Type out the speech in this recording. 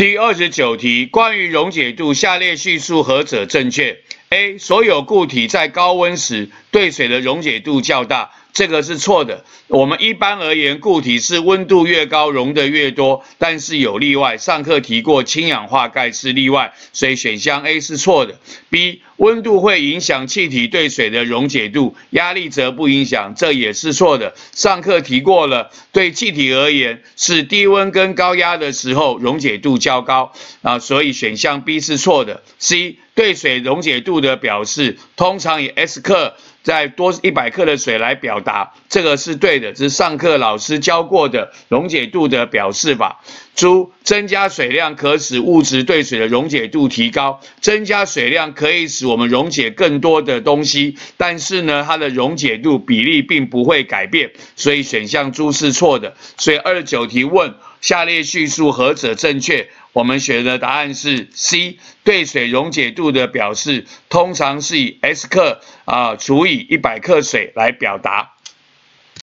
第二十九题，关于溶解度，下列叙述何者正确？A. 所有固体在高温时对水的溶解度较大。这个是错的。我们一般而言，固体是温度越高溶得越多，但是有例外。上课提过氢氧化钙是例外，所以选项 A 是错的。B 温度会影响气体对水的溶解度，压力则不影响，这也是错的。上课提过了，对气体而言，是低温跟高压的时候溶解度较高啊，所以选项 B 是错的。C 对水溶解度的表示，通常以 S 克。再多一百克的水来表达，答这个是对的，这是上课老师教过的溶解度的表示法。猪增加水量可使物质对水的溶解度提高，增加水量可以使我们溶解更多的东西，但是呢，它的溶解度比例并不会改变，所以选项猪是错的。所以二十九题问下列叙述何者正确？我们选的答案是 C，对水溶解度的表示通常是以 S 克啊除以一百克水来表达。